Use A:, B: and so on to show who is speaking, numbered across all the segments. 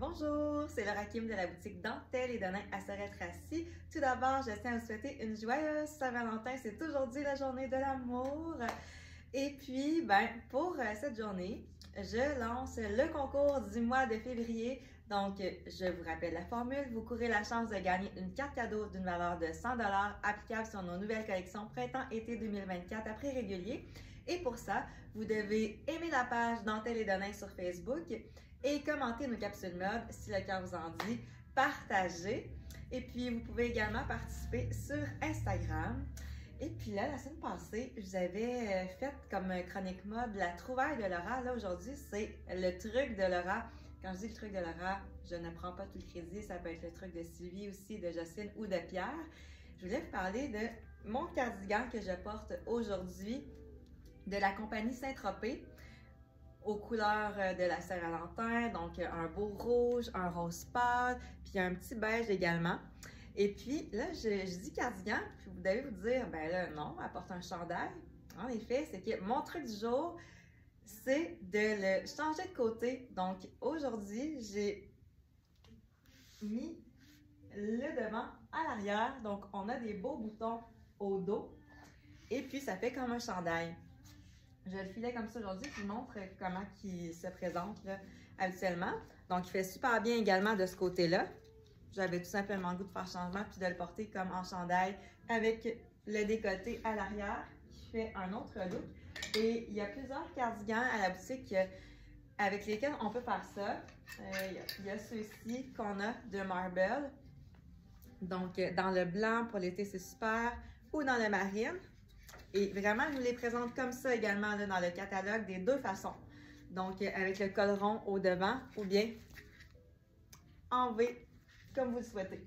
A: Bonjour, c'est Laura Kim de la boutique Dentelle et Donin à Sorel-Tracy. Tout d'abord, je tiens à vous souhaiter une joyeuse Saint-Valentin. C'est aujourd'hui la journée de l'amour. Et puis, ben, pour euh, cette journée, je lance le concours du mois de février. Donc, je vous rappelle la formule. Vous courez la chance de gagner une carte cadeau d'une valeur de 100 applicable sur nos nouvelles collections printemps-été 2024 à prix régulier. Et pour ça, vous devez aimer la page Dentelle et Donin sur Facebook et commentez nos capsules mode si le cœur vous en dit. Partagez. Et puis, vous pouvez également participer sur Instagram. Et puis là, la semaine passée, je vous avais euh, fait comme chronique mode la trouvaille de Laura. Là, aujourd'hui, c'est le truc de Laura. Quand je dis le truc de Laura, je ne prends pas tout le crédit. Ça peut être le truc de Sylvie aussi, de Jocelyne ou de Pierre. Je voulais vous parler de mon cardigan que je porte aujourd'hui de la compagnie Saint-Tropez aux couleurs euh, de la Saint-Valentin, donc euh, un beau rouge, un rose pâle, puis un petit beige également. Et puis là, je, dis cardigan, puis vous devez vous dire, ben là, non, apporte un chandail. En effet, c'est que mon truc du jour, c'est de le changer de côté. Donc aujourd'hui, j'ai mis le devant à l'arrière. Donc on a des beaux boutons au dos. Et puis ça fait comme un chandail. Je le filais comme ça aujourd'hui, je vous montre comment il se présente habituellement. Donc, il fait super bien également de ce côté-là. J'avais tout simplement le goût de faire changement puis de le porter comme en chandail avec le décoté à l'arrière qui fait un autre look. Et il y a plusieurs cardigans à la boutique avec lesquels on peut faire ça. Euh, il y a ceux-ci qu'on a de Marble. Donc, dans le blanc pour l'été, c'est super. Ou dans le marine. Et vraiment, je vous les présente comme ça également dans le catalogue des deux façons. Donc, euh, avec le col rond au devant ou bien en V, comme vous le souhaitez.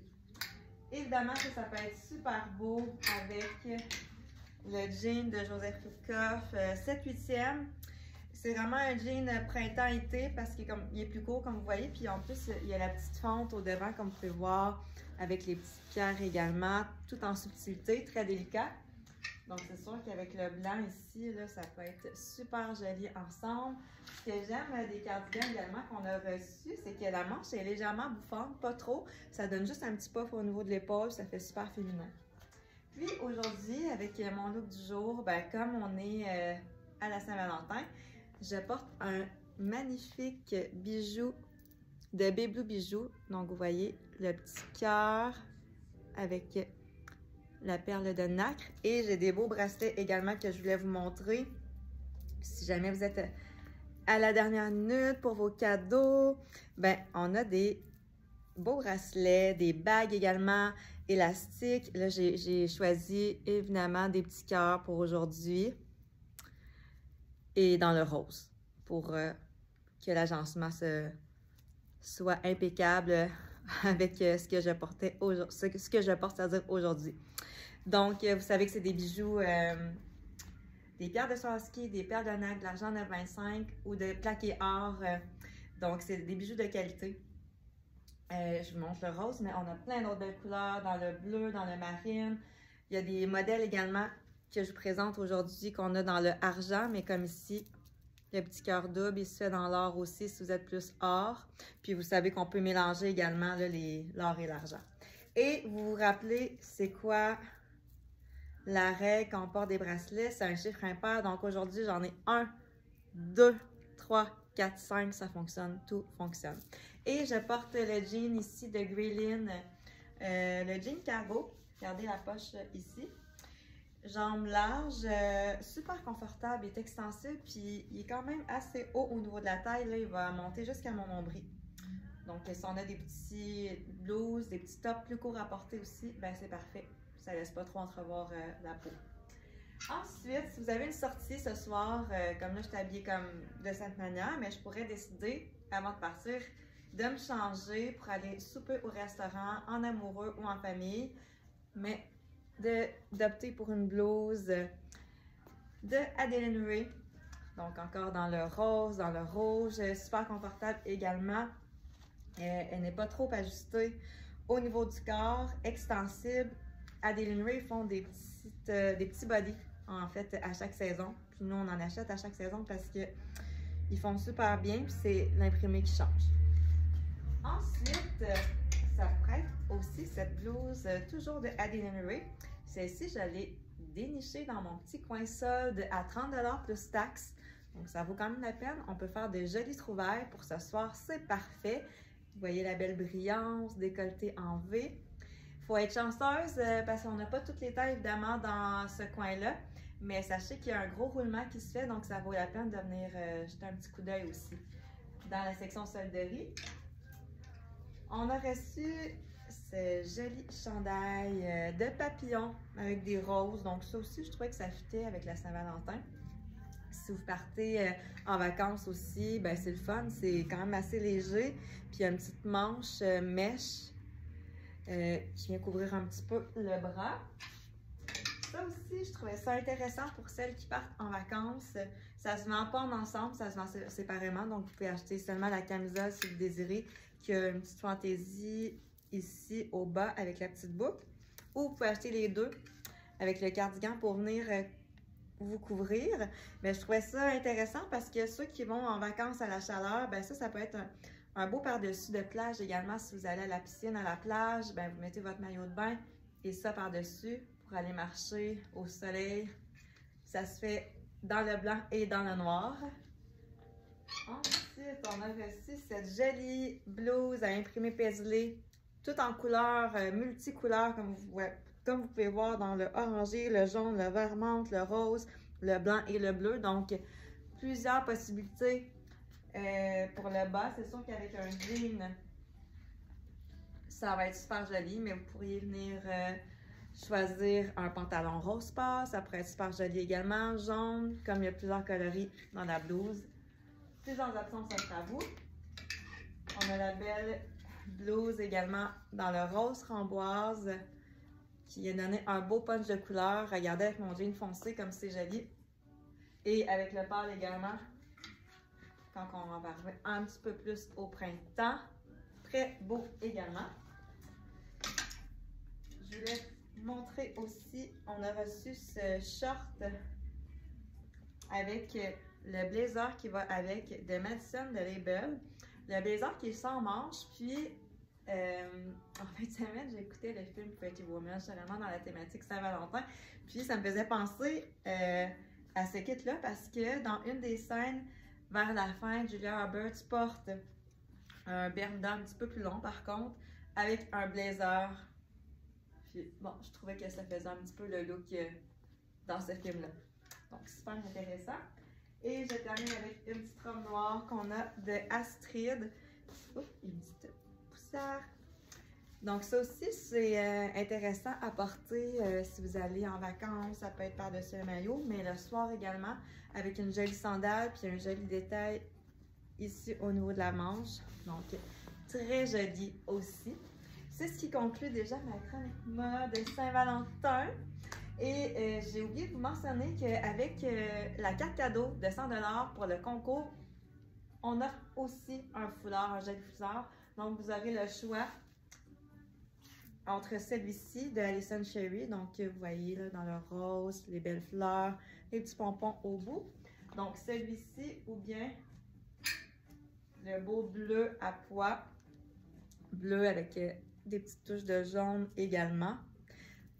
A: Évidemment que ça peut être super beau avec le jean de Joseph Rukoff 7-8e. Euh, C'est vraiment un jean printemps-été parce qu'il est, est, plus court, comme vous voyez. Puis en plus, il y a la petite fente au devant, comme vous pouvez voir, avec les petites pierres également, tout en subtilité, très délicat. Donc, c'est sûr qu'avec le blanc ici, là, ça peut être super joli ensemble. Ce que j'aime des cardigans également qu'on a reçus, c'est que la manche est légèrement bouffante, pas trop. Ça donne juste un petit puff au niveau de l'épaule, ça fait super féminin. Puis aujourd'hui, avec mon look du jour, ben, comme on est euh, à la Saint-Valentin, je porte un magnifique bijou de Baby Bijoux. Donc, vous voyez le petit cœur avec la perle de nacre. Et j'ai des beaux bracelets également que je voulais vous montrer. Si jamais vous êtes à la dernière minute pour vos cadeaux, ben on a des beaux bracelets, des bagues également, élastiques. Là, j'ai choisi évidemment des petits cœurs pour aujourd'hui. Et dans le rose, pour euh, que l'agencement soit impeccable avec euh, ce que je porte, c'est-à-dire aujourd'hui. Donc, euh, vous savez que c'est des bijoux, euh, des pierres de Swarovski, des pierres de NAC, de l'argent 925 ou de plaqué or. Donc, c'est des bijoux de qualité. je vous montre le rose, mais on a plein d'autres couleurs dans le bleu, dans le marine. Il y a des modèles également que je vous présente aujourd'hui qu'on a dans le argent, mais comme ici, le petit cœur double, il se fait dans l'or aussi si vous êtes plus or. Puis vous savez qu'on peut mélanger également l'or et l'argent. Et vous vous rappelez, c'est quoi la règle quand on porte des bracelets, c'est un chiffre impair. Donc aujourd'hui, j'en ai 1, 2, 3, 4, 5. Ça fonctionne, tout fonctionne. Et je porte le jean ici de Greylin, euh, le jean cargo. Regardez la poche ici. Jambes larges, euh, super confortable, il est extensible, puis il est quand même assez haut au niveau de la taille. Là, il va monter jusqu'à mon nombril. Donc, si on a des petits blouses, des petits tops plus courts à porter aussi, ben c'est parfait ça laisse pas trop entrevoir euh, la peau. Ensuite, si vous avez une sortie ce soir, euh, comme là je suis habillée comme de cette manière, mais je pourrais décider, avant de partir, de me changer pour aller souper au restaurant, en amoureux ou en famille, mais d'opter pour une blouse de Adeline Ray. Donc encore dans le rose, dans le rouge, super confortable également. Euh, elle n'est pas trop ajustée au niveau du corps, extensible, Adeline Ray font des, euh, des petits bodies, en fait, à chaque saison. Puis nous, on en achète à chaque saison parce que ils font super bien, puis c'est l'imprimé qui change. Ensuite, ça prête aussi cette blouse, euh, toujours de Adeline Ray. Celle-ci, je l'ai dénichée dans mon petit coin solde à 30 plus taxes. Donc, ça vaut quand même la peine. On peut faire de jolies trouvailles. Pour ce soir, c'est parfait. Vous voyez la belle brillance, décolleté en V. Il faut être chanceuse euh, parce qu'on n'a pas toutes les tailles, évidemment, dans ce coin-là. Mais sachez qu'il y a un gros roulement qui se fait, donc ça vaut la peine de venir euh, jeter un petit coup d'œil aussi. Dans la section solderie, on a reçu ce joli chandail euh, de papillon avec des roses. Donc ça aussi, je trouvais que ça fitait avec la Saint-Valentin. Si vous partez euh, en vacances aussi, ben c'est le fun. C'est quand même assez léger. Puis il y a une petite manche euh, mèche qui vient couvrir un petit peu le bras. Ça aussi, je trouvais ça intéressant pour celles qui partent en vacances. Ça se vend pas en ensemble, ça se vend séparément. Donc, vous pouvez acheter seulement la camisole si vous désirez qui a une petite fantaisie ici au bas avec la petite boucle. Ou vous pouvez acheter les deux avec le cardigan pour venir euh, vous couvrir. Mais je trouvais ça intéressant parce que ceux qui vont en vacances à la chaleur, ben ça, ça peut être un, beau par-dessus de plage également. Si vous allez à la piscine, à la plage, ben vous mettez votre maillot de bain et ça par-dessus pour aller marcher au soleil. Ça se fait dans le blanc et dans le noir. Ensuite, on a reçu cette jolie blouse à imprimer paisley, tout en couleurs euh, multicouleurs, comme vous, pouvez voir dans le orangé, le jaune, le vert le rose, le blanc et le bleu. Donc, plusieurs possibilités euh, pour le bas. C'est sûr qu'avec un jean, ça va être super joli, mais vous pourriez venir euh, choisir un pantalon rose pâle. Ça pourrait être super joli également, jaune, comme il y a plusieurs coloris dans la blouse. Plusieurs options s'offrent à vous. On a la belle blouse également dans le rose framboise qui a donné un beau punch de couleur. Regardez avec mon jean foncé comme c'est joli. Et avec le pâle également, quand on va arriver un petit peu plus au printemps. Très beau également. Je voulais montrer aussi, on a reçu ce short avec le blazer qui va avec de Madison de Label. Le blazer qui est sans manche, puis euh, en fin de semaine, écouté le film Pretty Woman, vraiment dans la thématique Saint-Valentin. Puis ça me faisait penser euh, à ce kit-là parce que dans une des scènes, vers la fin, Julia Roberts porte un bermuda un petit peu plus long par contre, avec un blazer. Puis bon, je trouvais que ça faisait un petit peu le look euh, dans ce film-là. Donc super intéressant. Et je termine avec une petite robe noire qu'on a de Astrid. Oups, une petite poussière. Donc ça aussi, c'est euh, intéressant à porter euh, si vous allez en vacances. Ça peut être par-dessus le maillot, mais le soir également, avec une jolie sandale puis un joli détail ici au niveau de la manche. Donc, très joli aussi. C'est ce qui conclut déjà ma chronique mode Saint-Valentin. Et euh, j'ai oublié de vous mentionner qu'avec euh, la carte cadeau de 100 pour le concours, on offre aussi un foulard, un joli foulard. Donc, vous aurez le choix entre celui-ci de Alison Cherry. Donc, vous voyez là, dans le rose, les belles fleurs, les petits pompons au bout. Donc, celui-ci ou bien le beau bleu à pois. Bleu avec euh, des petites touches de jaune également.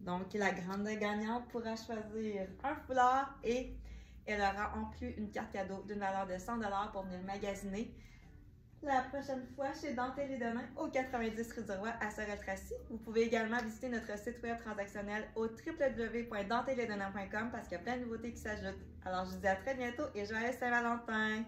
A: Donc, la grande gagnante pourra choisir un foulard et elle aura en plus une carte cadeau d'une valeur de 100 pour venir magasiner la prochaine fois chez Dentelle et Demain au 90 rue du Roi à Sorel-Tracy. Vous pouvez également visiter notre site web transactionnel au www.denteledemain.com parce qu'il y a plein de nouveautés qui s'ajoutent. Alors, je vous dis à très bientôt et joyeux Saint-Valentin!